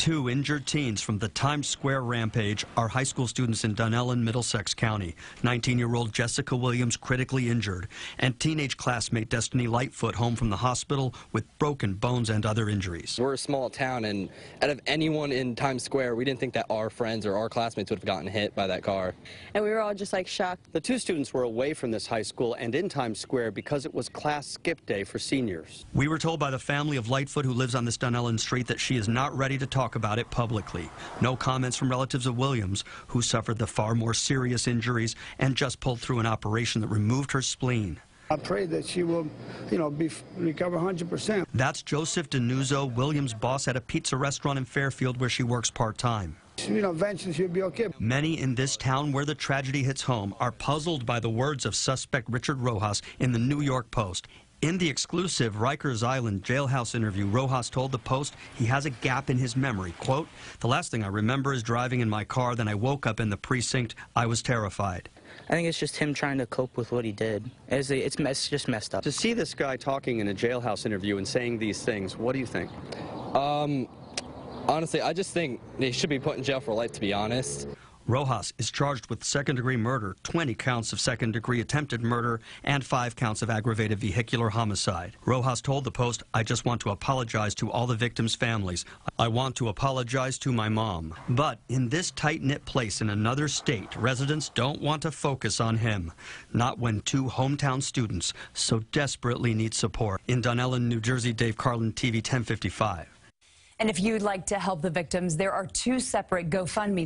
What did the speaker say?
Two injured teens from the Times Square rampage are high school students in Dunellen, Middlesex County. 19-year-old Jessica Williams critically injured, and teenage classmate Destiny Lightfoot home from the hospital with broken bones and other injuries. We're a small town, and out of anyone in Times Square, we didn't think that our friends or our classmates would have gotten hit by that car. And we were all just like shocked. The two students were away from this high school and in Times Square because it was class skip day for seniors. We were told by the family of Lightfoot who lives on this Dunellen street that she is not ready to talk about it publicly. No comments from relatives of Williams, who suffered the far more serious injuries and just pulled through an operation that removed her spleen. I pray that she will, you know, be recover 100%. That's Joseph Denuzzo, Williams' boss at a pizza restaurant in Fairfield where she works part-time. You know, eventually she'll be okay. Many in this town where the tragedy hits home are puzzled by the words of suspect Richard Rojas in the New York Post. In the exclusive Rikers Island jailhouse interview, Rojas told the Post he has a gap in his memory. Quote, the last thing I remember is driving in my car, then I woke up in the precinct. I was terrified. I think it's just him trying to cope with what he did. It's, it's, it's just messed up. To see this guy talking in a jailhouse interview and saying these things, what do you think? Um, honestly, I just think they should be put in jail for life, to be honest. Rojas is charged with second degree murder, 20 counts of second degree attempted murder, and five counts of aggravated vehicular homicide. Rojas told the Post, I just want to apologize to all the victims' families. I want to apologize to my mom. But in this tight knit place in another state, residents don't want to focus on him. Not when two hometown students so desperately need support. In Dunellen, New Jersey, Dave Carlin, TV 1055. And if you'd like to help the victims, there are two separate GoFundMe